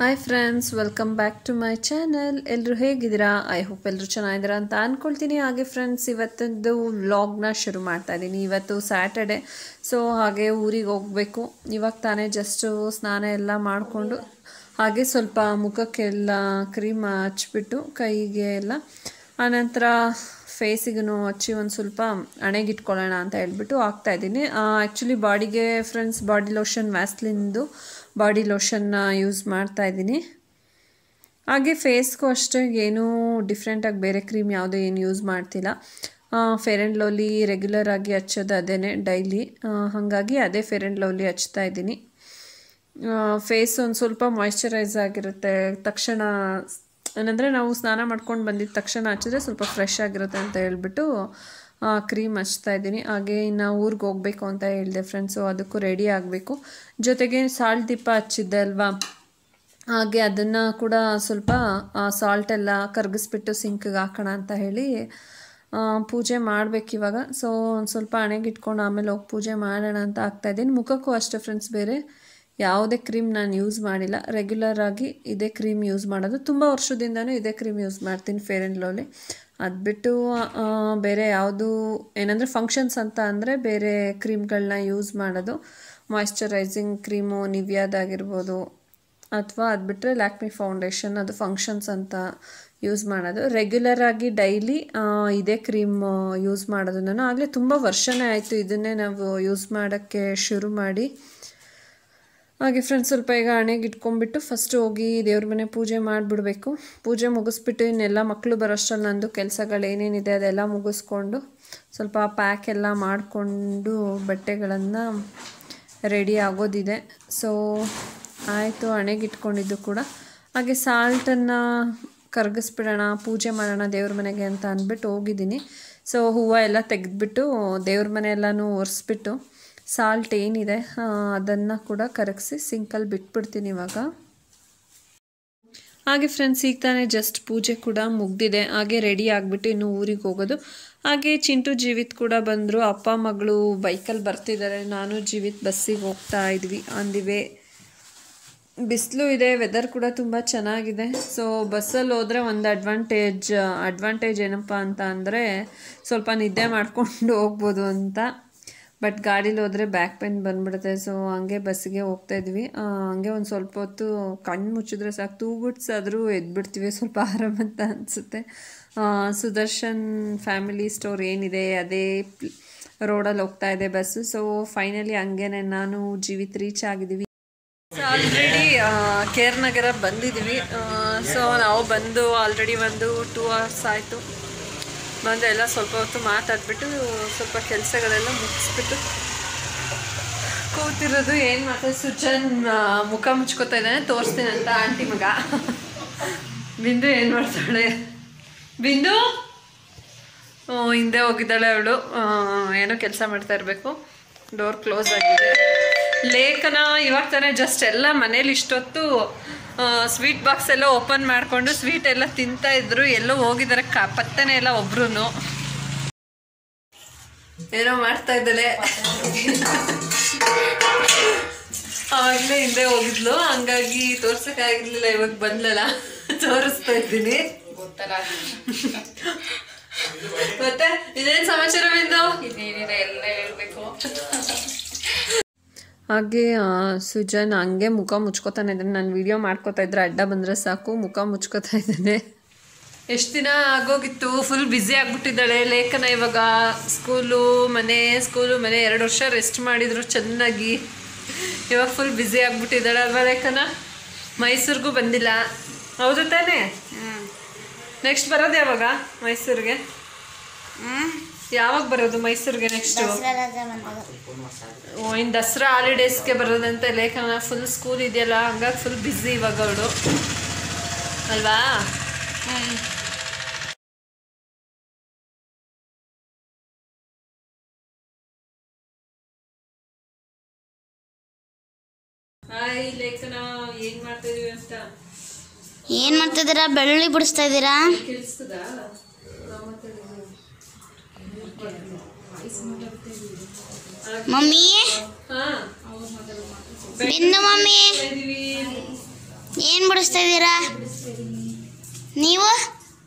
Hi friends welcome back to my channel ಎಲ್ಲರೂ ಹೇಗಿದ್ದೀರಾ? I hope ಎಲ್ಲರೂ ಚೆನ್ನಾಗಿದ್ದೀರಾ ಅಂತ ಅಂದ್ಕೊಳ್ತೀನಿ ಹಾಗೆ ಫ್ರೆಂಡ್ಸ್ ಇವತ್ತದ್ದು ವ್ಲಾಗ್ನ ಶುರು ಮಾಡ್ತಾ ಇದ್ದೀನಿ. ಇವತ್ತು ಸ್ಯಾಟರ್ಡೆ ಸೊ ಹಾಗೆ ಊರಿಗೆ ಹೋಗಬೇಕು. ಇವಾಗ ತಾನೇ ಜಸ್ಟು ಸ್ನಾನ ಎಲ್ಲ ಮಾಡಿಕೊಂಡು, ಹಾಗೆ ಸ್ವಲ್ಪ ಮುಖಕ್ಕೆಲ್ಲ ಕ್ರೀಮ್ ಹಚ್ಬಿಟ್ಟು ಕೈಗೆ ಎಲ್ಲ, ಆನಂತರ ಫೇಸಿಗೂ ಹಚ್ಚಿ ಒಂದು ಸ್ವಲ್ಪ ಹಣೆಗಿಟ್ಕೊಳ್ಳೋಣ ಅಂತ ಹೇಳ್ಬಿಟ್ಟು ಹಾಕ್ತಾಯಿದ್ದೀನಿ ಆ್ಯಕ್ಚುಲಿ ಬಾಡಿಗೆ ಫ್ರೆಂಡ್ಸ್ ಬಾಡಿ ಲೋಷನ್ ವ್ಯಾಸ್ಲಿನ್ದು ಬಾಡಿ ಲೋಷನ್ನ ಯೂಸ್ ಮಾಡ್ತಾ ಇದ್ದೀನಿ. ಹಾಗೆ ಫೇಸ್ಗೂ ಅಷ್ಟೇ, ಏನೂ ಡಿಫ್ರೆಂಟಾಗಿ ಬೇರೆ ಕ್ರೀಮ್ ಯಾವುದೂ ಏನು ಯೂಸ್ ಮಾಡ್ತಿಲ್ಲ. ಫೇರ್ ಆ್ಯಂಡ್ ಲವ್ಲಿ ರೆಗ್ಯುಲರ್ ಆಗಿ ಹಚ್ಚೋದು ಅದೇ ಡೈಲಿ. ಹಾಗಾಗಿ ಅದೇ ಫೇರ್ ಆ್ಯಂಡ್ ಲವ್ಲಿ ಹಚ್ತಾ ಇದ್ದೀನಿ. ಫೇಸ್ ಒಂದು ಸ್ವಲ್ಪ ಮಾಯ್ಶ್ಚರೈಸ್ ಆಗಿರುತ್ತೆ. ತಕ್ಷಣ ಏನಂದರೆ ನಾವು ಸ್ನಾನ ಮಾಡ್ಕೊಂಡು ಬಂದಿದ್ದ ತಕ್ಷಣ ಹಚ್ಚಿದ್ರೆ ಸ್ವಲ್ಪ ಫ್ರೆಶ್ ಆಗಿರುತ್ತೆ ಅಂತ ಹೇಳ್ಬಿಟ್ಟು ಕ್ರೀಮ್ ಹಚ್ತಾ ಇದ್ದೀನಿ. ಹಾಗೆ ಇನ್ನು ಊರಿಗೆ ಹೋಗಬೇಕು ಅಂತ ಹೇಳಿದೆ ಫ್ರೆಂಡ್ಸು ಅದಕ್ಕೂ ರೆಡಿ ಆಗಬೇಕು. ಜೊತೆಗೆ ಸಾಲ್ಟ್ ದೀಪ ಹಚ್ಚಿದ್ದೆ ಅಲ್ವಾ? ಹಾಗೆ ಅದನ್ನು ಕೂಡ ಸ್ವಲ್ಪ ಸಾಲ್ಟ್ ಎಲ್ಲ ಕರಗಿಸ್ಬಿಟ್ಟು ಸಿಂಕ್ಗೆ ಹಾಕೋಣ ಅಂತ ಹೇಳಿ ಪೂಜೆ ಮಾಡಬೇಕು ಇವಾಗ. ಸೊ ಒಂದು ಸ್ವಲ್ಪ ಹಣೆಗಿಟ್ಕೊಂಡು ಆಮೇಲೆ ಹೋಗಿ ಪೂಜೆ ಮಾಡೋಣ ಅಂತ ಆಗ್ತಾ ಇದ್ದೀನಿ. ಮುಖಕ್ಕೂ ಅಷ್ಟೇ ಫ್ರೆಂಡ್ಸ್ ಬೇರೆ ಯಾವುದೇ ಕ್ರೀಮ್ ನಾನು ಯೂಸ್ ಮಾಡಿಲ್ಲ. ರೆಗ್ಯುಲರ್ ಆಗಿ ಇದೇ ಕ್ರೀಮ್ ಯೂಸ್ ಮಾಡೋದು. ತುಂಬ ವರ್ಷದಿಂದನೂ ಇದೇ ಕ್ರೀಮ್ ಯೂಸ್ ಮಾಡ್ತೀನಿ ಫೇರ್ ಆ್ಯಂಡ್ ಲವ್ಲಿ ಅದು ಬಿಟ್ಟು ಬೇರೆ ಯಾವುದು ಏನಂದರೆ ಫಂಕ್ಷನ್ಸ್ ಅಂತ ಅಂದರೆ ಬೇರೆ ಕ್ರೀಮ್ಗಳನ್ನ ಯೂಸ್ ಮಾಡೋದು. ಮಾಯ್ಶ್ಚರೈಸಿಂಗ್ ಕ್ರೀಮು ನಿವ್ಯಾದಾಗಿರ್ಬೋದು ಅಥವಾ ಅದು ಬಿಟ್ಟರೆ ಲ್ಯಾಕ್ಮಿ ಫೌಂಡೇಶನ್ ಅದು ಫಂಕ್ಷನ್ಸ್ ಅಂತ ಯೂಸ್ ಮಾಡೋದು. ರೆಗ್ಯುಲರ್ ಆಗಿ ಡೈಲಿ ಇದೇ ಕ್ರೀಮ್ ಯೂಸ್ ಮಾಡೋದು ನಾನು ಆಗಲೇ ತುಂಬ ವರ್ಷನೇ ಆಯಿತು ಇದನ್ನೇ ನಾವು ಯೂಸ್ ಮಾಡೋಕ್ಕೆ ಶುರು ಮಾಡಿ. ಹಾಗೆ ಫ್ರೆಂಡ್ಸ್ ಸ್ವಲ್ಪ ಈಗ ಹಣೆಗೆ ಇಟ್ಕೊಂಡ್ಬಿಟ್ಟು ಫಸ್ಟ್ ಹೋಗಿ ದೇವ್ರ ಮನೆ ಪೂಜೆ ಮಾಡಿಬಿಡಬೇಕು. ಪೂಜೆ ಮುಗಿಸ್ಬಿಟ್ಟು ಇನ್ನೆಲ್ಲ ಮಕ್ಕಳು ಬರೋಷ್ಟರಲ್ಲಿ ನಂದು ಕೆಲಸಗಳು ಏನೇನಿದೆ ಅದೆಲ್ಲ ಮುಗಿಸ್ಕೊಂಡು ಸ್ವಲ್ಪ ಪ್ಯಾಕ್ ಎಲ್ಲ ಮಾಡಿಕೊಂಡು ಬಟ್ಟೆಗಳನ್ನು ರೆಡಿ ಆಗೋದಿದೆ. ಸೊ ಆಯಿತು ಹಣೆಗೆ ಇಟ್ಕೊಂಡಿದ್ದು ಕೂಡ. ಹಾಗೆ ಸಾಲ್ಟನ್ನು ಕರಗಿಸ್ಬಿಡೋಣ, ಪೂಜೆ ಮಾಡೋಣ ದೇವ್ರ ಮನೆಗೆ ಅಂತ ಅಂದ್ಬಿಟ್ಟು ಹೋಗಿದ್ದೀನಿ. ಸೊ ಹೂವು ಎಲ್ಲ ತೆಗೆದ್ಬಿಟ್ಟು ದೇವ್ರ ಮನೆ ಎಲ್ಲನೂ ಒರೆಸ್ಬಿಟ್ಟು ಸಾಲ್ಟ್ ಏನಿದೆ ಅದನ್ನು ಕೂಡ ಕರಗಿಸಿ ಸಿಂಕಲ್ಲಿ ಬಿಟ್ಬಿಡ್ತೀನಿ ಇವಾಗ. ಹಾಗೆ ಫ್ರೆಂಡ್ಸ್ ಈಗ ತಾನೇ ಜಸ್ಟ್ ಪೂಜೆ ಕೂಡ ಮುಗ್ದಿದೆ. ಹಾಗೆ ರೆಡಿ ಆಗಿಬಿಟ್ಟು ಇನ್ನು ಊರಿಗೆ ಹೋಗೋದು. ಹಾಗೆ ಚಿಂಟು, ಜೀವಿತ್ ಕೂಡ ಬಂದರು. ಅಪ್ಪ, ಮಗಳು ಬೈಕಲ್ಲಿ ಬರ್ತಿದ್ದಾರೆ. ನಾನು, ಜೀವಿತ್ ಬಸ್ಸಿಗೆ ಹೋಗ್ತಾ ಇದ್ವಿ. ಅಂದಿವೆ. ಬಿಸಿಲು ಇದೆ ವೆದರ್ ಕೂಡ ತುಂಬ ಚೆನ್ನಾಗಿದೆ. ಸೊ ಬಸ್ಸಲ್ಲಿ ಹೋದರೆ ಒಂದು ಅಡ್ವಾಂಟೇಜ್ ಅಡ್ವಾಂಟೇಜ್ ಏನಪ್ಪ ಅಂತ ಅಂದರೆ ಸ್ವಲ್ಪ ನಿದ್ದೆ ಮಾಡಿಕೊಂಡು ಹೋಗ್ಬೋದು ಅಂತ. ಬಟ್ ಗಾಡೀಲಿ ಹೋದರೆ ಬ್ಯಾಕ್ ಪೇನ್ ಬಂದ್ಬಿಡುತ್ತೆ. ಸೊ ಹಂಗೆ ಬಸ್ಸಿಗೆ ಹೋಗ್ತಾ ಇದ್ವಿ. ಹಂಗೆ ಒಂದು ಸ್ವಲ್ಪ ಹೊತ್ತು ಕಣ್ಣು ಮುಚ್ಚಿದ್ರೆ ಸಾಕು. ತೂಗುಡ್ಸಾದರೂ ಎದ್ಬಿಡ್ತೀವಿ. ಸ್ವಲ್ಪ ಆರಾಮಂತ ಅನಿಸುತ್ತೆ. ಸುದರ್ಶನ್ ಫ್ಯಾಮಿಲಿ ಸ್ಟೋರ್ ಏನಿದೆ? ಅದೇ ರೋಡಲ್ಲಿ ಹೋಗ್ತಾ ಇದೆ ಬಸ್ಸು ಸೊ ಫೈನಲಿ ಹಂಗೇನೆ ನಾನು, ಜೀವಿತ್ ರೀಚ್ ಆಗಿದ್ದೀವಿ. ಆಲ್ರೆಡಿ ಕೇರ್ ನಗರ ಬಂದಿದ್ದೀವಿ. ಸೊ ನಾವು ಬಂದು ಆಲ್ರೆಡಿ ಒಂದು ಟೂ ಅವರ್ಸ್ ಆಯಿತು. ಬಂದು ಎಲ್ಲ ಸ್ವಲ್ಪ ಹೊತ್ತು ಮಾತಾಡ್ಬಿಟ್ಟು ಸ್ವಲ್ಪ ಕೆಲಸಗಳೆಲ್ಲ ಮುಗಿಸ್ಬಿಟ್ಟು ಕೂತಿರೋದು. ಏನು ಮಾತಾಡ ಸುಜನ್ ಮುಖ ಮುಚ್ಕೋತಾ ಇದ್ದಾನೆ. ತೋರಿಸ್ತೀನಿ ಅಂತ ಆಂಟಿ ಮಗ. ಬಿಂದು ಏನು ಮಾಡ್ತಾಳೆ? ಬಿಂದು? ಹಿಂದೆ ಹೋಗಿದ್ದಾಳೆ ಅವಳು. ಏನೋ ಕೆಲಸ ಮಾಡ್ತಾ ಇರಬೇಕು. ಡೋರ್ ಕ್ಲೋಸ್ ಆಗಿದೆ. ಲೇಖನ ಇವಾಗ ತಾನೇ ಜಸ್ಟ್ ಎಲ್ಲ ಮನೇಲಿ ಇಷ್ಟೊತ್ತು ಸ್ವೀಟ್ ಬಾಕ್ಸ್ ಎಲ್ಲ ಓಪನ್ ಮಾಡಿಕೊಂಡು ಸ್ವೀಟ್ ಎಲ್ಲ ತಿಂತಾ ಇದ್ರು, ಎಲ್ಲೋ ಹೋಗಿದ್ದಾರೆ ಕ, ಪತ್ತನೆ ಎಲ್ಲ ಒಬ್ರು ಏನೋ ಮಾಡ್ತಾ ಇದ್ದಾಳೆ. ಅವಾಗಲೇ ಹಿಂದೆ ಹೋಗಿದ್ಲು, ಹಂಗಾಗಿ ತೋರ್ಸಕ್ಕಾಗಿರ್ಲಿಲ್ಲ ಇವಾಗ ಬಂದ್ಲಲ್ಲ. ತೋರಿಸ್ತಾ ಇದ್ದೀನಿ. ಮತ್ತೆ, ಇದೇನ್ ಸಮಾಚಾರ ಬಿಂದು? ಎಲ್ಲ ಹೇಳ್ಬೇಕು. ಹಾಗೆ ಸುಜನ್ ಹಂಗೆ ಮುಖ ಮುಚ್ಕೋತಾನೆ ಇದ್ದಾನೆ ನಾನು ವಿಡಿಯೋ ಮಾಡ್ಕೋತಾ ಇದ್ರೆ ಅಡ್ಡ ಬಂದರೆ ಸಾಕು ಮುಖ ಮುಚ್ಕೋತಾ ಇದ್ದಾನೆ. ಎಷ್ಟು ದಿನ ಆಗೋಗಿತ್ತು? ಫುಲ್ ಬ್ಯುಸಿ ಆಗಿಬಿಟ್ಟಿದ್ದಾಳೆ. ಲೇಖನ ಇವಾಗ ಸ್ಕೂಲು ಮನೆ ಸ್ಕೂಲು ಮನೆ ಎರಡು ವರ್ಷ ರೆಸ್ಟ್ ಮಾಡಿದ್ರು ಚೆನ್ನಾಗಿ. ಇವಾಗ ಫುಲ್ ಬ್ಯುಸಿ ಆಗಿಬಿಟ್ಟಿದ್ದಾಳೆ ಅಲ್ವಾ ಲೇಖನ? ಮೈಸೂರಿಗೂ ಬಂದಿಲ್ಲ. ಹೌದು ತಾನೇ? ನೆಕ್ಸ್ಟ್ ಬರೋದು ಯಾವಾಗ ಮೈಸೂರಿಗೆ? ಯಾವಾಗ ಬರೋದು ಮೈಸೂರಿಗೆ ನೆಕ್ಸ್ಟು ಇನ್ ದಸರಾ ಹಾಲಿಡೇಸ್ಗೆ ಬರೋದಂತೆ ಲೇಖನ ಫುಲ್ ಸ್ಕೂಲ್ ಇದೆಯಲ್ಲ ಹಂಗಾಗಿ ಫುಲ್ ಬ್ಯುಸಿ ಇವಾಗ ಅವಳು. ಅಲ್ವಾ? ಹಾಯ್ ಲೇಖನ ಏನ್ ಮಾಡ್ತಾ ಇದೀವಿ ಅಂತ? ಏನ್ ಮಾಡ್ತಿದ್ದೀರಾ? ಬೆಳ್ಳುಳ್ಳಿ ಬಿಡಿಸ್ತಾ ಇದ್ದೀರಾ ಮಮ್ಮಿ? ಬಿಂದು ಮಮ್ಮಿ. ಏನ್ ಬಿಡಿಸ್ತಾ ಇದ್ದೀರಾ? ನೀವು?